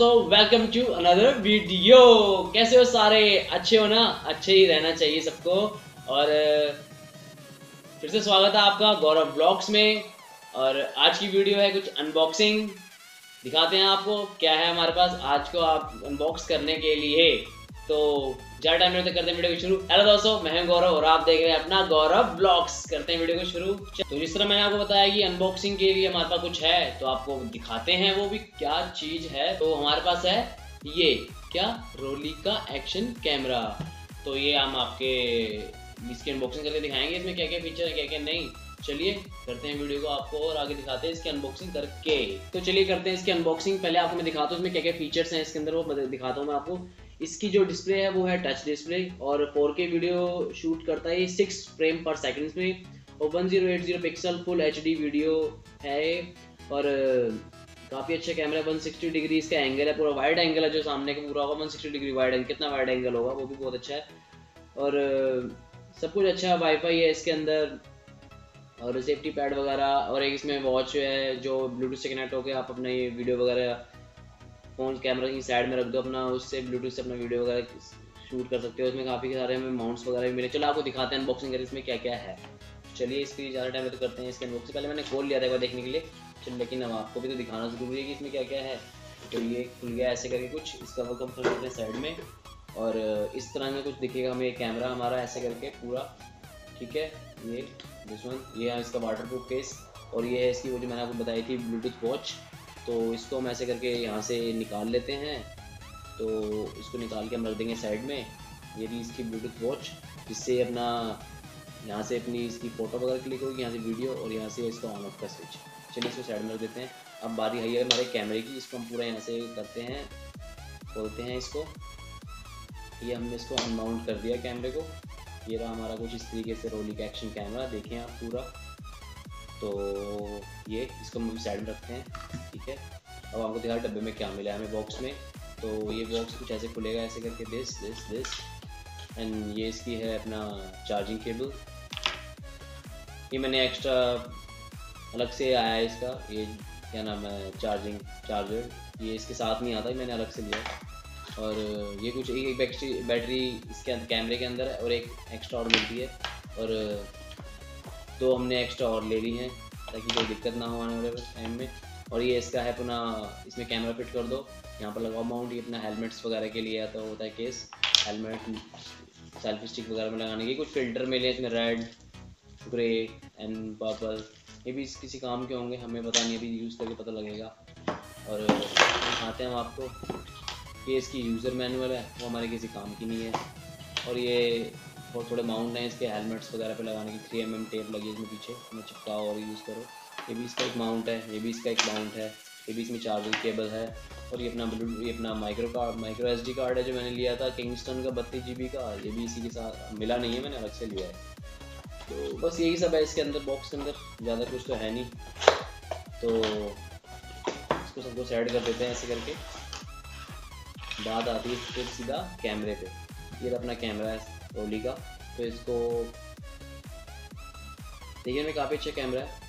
दोस्तों welcome to another video कैसे हो सारे? अच्छे हो ना? अच्छे ही रहना चाहिए सबको। और फिर से स्वागत है आपका गौरव ब्लॉग्स में। और आज की वीडियो है कुछ अनबॉक्सिंग दिखाते हैं आपको क्या है हमारे पास। आज को आप अनबॉक्स करने के लिए। तो ज़्यादा टाइम नहीं करते हैं वीडियो को शुरू। हेलो दोस्तों, मैं गौरव और आप देख रहे हैं अपना गौरव ब्लॉग्स करते हैं वीडियो को शुरू। तो जिस तरह मैंने आपको बताया कि अनबॉक्सिंग के लिए हमारे पास कुछ है तो आपको दिखाते हैं वो भी क्या चीज़ है। तो हमारे पास है ये, क्या? रोली का एक्शन कैमरा तो ये हम आपके इसकी अनबॉक्सिंग करके दिखाएँगे। इसमें क्या क्या फीचर है क्या क्या नहीं। चलिए करते हैं वीडियो को आपको और आगे दिखाते हैं इसकी अनबॉक्सिंग करके। तो चलिए करते हैं इसकी अनबॉक्सिंग पहले आपको मैं दिखाता हूँ इसमें क्या क्या फीचर्स हैं इसके अंदर, वो दिखाता हूँ मैं आपको। इसकी जो डिस्प्ले है, वो है टच डिस्प्ले और 4K वीडियो शूट करता है सिक्स फ्रेम पर सेकंड में। और 1080 पिक्सल फुल एचडी वीडियो है और काफ़ी अच्छा कैमरा 160 डिग्री इसका एंगल है, पूरा वाइड एंगल है जो सामने का पूरा होगा। 160 डिग्री वाइड एंगल कितना वाइड एंगल होगा, वो भी बहुत अच्छा है। और सब कुछ अच्छा वाईफाई है इसके अंदर। और सेफ्टी पैड वगैरह, और एक इसमें वॉच है, जो ब्लूटूथ से कनेक्ट होकर आप अपना वीडियो वगैरह फ़ोन कैमरा की साइड में रख दो, अपना उससे ब्लूटूथ से अपना वीडियो वगैरह शूट कर सकते हो। इसमें काफ़ी सारे हमें माउंट्स वगैरह भी मिले। चलो आपको दिखाते हैं अनबॉक्सिंग करके इसमें क्या क्या है। चलिए इसकी ज़्यादा टाइम तो करते हैं इसके अनबॉक्सिंग पहले मैंने खोल लिया था एक बार देखने के लिए। चल, लेकिन अब आपको भी तो दिखाना ज़रूरी है कि इसमें क्या क्या है। तो ये खुल गया ऐसे करके कुछ। इसका वो कम करते हैं साइड में। और इस तरह में कुछ दिखेगा हमें कैमरा हमारा ऐसे करके पूरा। ठीक है? ये दिस वन ये है इसका वाटर प्रूफ केस और ये है इसकी वो जो मैंने आपको बताई थी ब्लूटूथ वॉच तो इसको हम ऐसे करके यहाँ से निकाल लेते हैं। तो इसको निकाल के हम रख देंगे साइड में। ये भी इसकी ब्लूटूथ वॉच जिससे अपना यहाँ से अपनी इसकी फ़ोटो वगैरह क्लिक होगी, यहाँ से वीडियो और यहाँ से इसका ऑन ऑफ़ का स्विच चलिए इसको साइड में रख देते हैं। अब बारी है हमारे कैमरे की। इसको हम पूरा यहाँ से करते हैं। खोलते हैं इसको। ये हमने इसको अनमाउंट कर दिया कैमरे को। ये रहा हमारा कुछ इस तरीके से रोली का एक्शन कैमरा देखें आप पूरा। तो ये, इसको हम साइड में रखते हैं। है? अब आपको दिखा डब्बे में क्या मिला है हमें बॉक्स में। तो ये बॉक्स कुछ ऐसे खुलेगा, ऐसे करके दिस दिस दिस एंड ये इसकी है अपना चार्जिंग केबल ये मैंने एक्स्ट्रा अलग से आया है इसका, ये क्या नाम है चार्जिंग चार्जर ये इसके साथ नहीं आता मैंने अलग से लिया। और ये कुछ एक बैटरी बैटरी इसके कैमरे के अंदर है और एक एक्स्ट्रा और मिलती है। और तो हमने एक्स्ट्रा और ले ली हैं, ताकि कोई दिक्कत ना हो आने वाले टाइम में। और ये इसका है अपना, इसमें कैमरा फिट कर दो। यहाँ पर लगाओ माउंट ये अपना हेलमेट्स वगैरह के लिए आता होता है केस हेलमेट सेल्फी स्टिक वगैरह में लगाने के कुछ फ़िल्टर मिले हैं इसमें रेड ग्रे एंड पर्पल ये भी किसी काम के होंगे, हमें पता नहीं, अभी यूज़ करके पता लगेगा। और दिखाते हैं हम आपको ये इसकी यूज़र मैनुअल है, वो हमारे किसी काम की नहीं है। और ये और थोड़े माउंट हैं, इसके हेलमेट्स वगैरह पे लगाने की थ्री एम एम टेप लगी है इसमें पीछे। मैं चिपकाओ और यूज़ करो। ये भी इसका एक माउंट है, ये भी इसका एक माउंट है, ये भी इसमें चार्जिंग केबल है और ये अपना ये अपना micro card micro SD card है जो मैंने लिया था किंगस्टन का बत्तीस जी का, ये भी इसी के साथ मिला नहीं है, मैंने अलग से लिया है। तो बस यही सब है इसके अंदर बॉक्स के अंदर, ज़्यादा कुछ तो है नहीं। तो इसको सबको साइड कर देते हैं ऐसे करके। बात आती है फिर सीधा कैमरे पे। ये अपना कैमरा है ओली का। तो इसको, देखिए में काफ़ी अच्छा कैमरा है।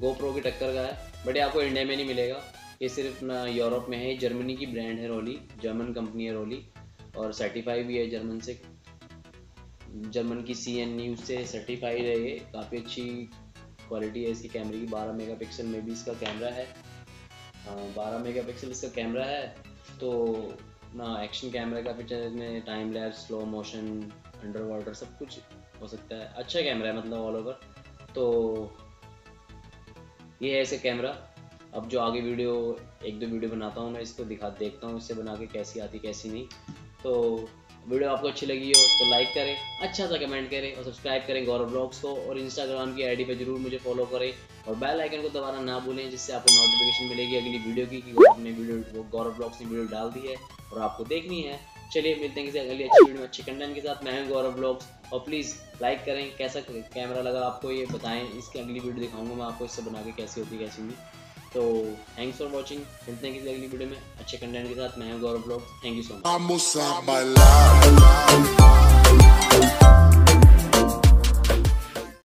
गोप्रो की टक्कर का है बट ये आपको इंडिया में नहीं मिलेगा। ये सिर्फ़ ना यूरोप में है जर्मनी की ब्रांड है रोली जर्मन कंपनी है रोली और सर्टिफाई भी है जर्मन से। जर्मन की सी एन न्यूज़ से सर्टिफाइड है ये, काफ़ी अच्छी क्वालिटी है इसकी कैमरे की। 12 मेगापिक्सल में भी इसका कैमरा है। बारह मेगापिक्सल इसका कैमरा है तो ना एक्शन कैमरा का फीचर इसमें time lapse slow motion under water सब कुछ हो सकता है। अच्छा कैमरा है मतलब ऑल ओवर तो ये है ऐसे कैमरा अब जो आगे वीडियो एक दो वीडियो बनाता हूँ मैं, इसको दिखा, देखता हूँ इससे बना के कैसी आती, कैसी नहीं। तो वीडियो आपको अच्छी लगी हो तो लाइक करें अच्छा सा कमेंट करें और सब्सक्राइब करें गौरव ब्लॉग्स को और इंस्टाग्राम की आईडी पे ज़रूर मुझे फॉलो करें और बेल आइकन को दबाना ना भूलें, जिससे आपको नोटिफिकेशन मिलेगी अगली वीडियो की कि आपने वीडियो गौरव ब्लॉग्स ने वीडियो डाल दी है और आपको देखनी है। चलिए मिलते हैं किसी अगली अच्छी वीडियो में अच्छे कंटेंट के साथ। मैं गौरव ब्लॉग्स। और प्लीज़ लाइक करें, कैसा कैमरा लगा आपको ये बताएँ। इसकी अगली वीडियो दिखाऊँगा मैं आपको, इससे बना के कैसी होती, कैसी नहीं। तो थैंक्स फॉर वॉचिंग मिलते हैं किसी अगली वीडियो में अच्छे कंटेंट के साथ। मैं Gaurav vlog thank you so much